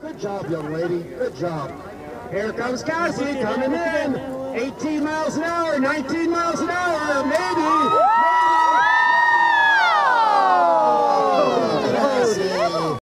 Good job, young lady. Good job. Here comes Cassie coming in. 18 miles an hour, 19 miles an hour, maybe.